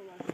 kolay.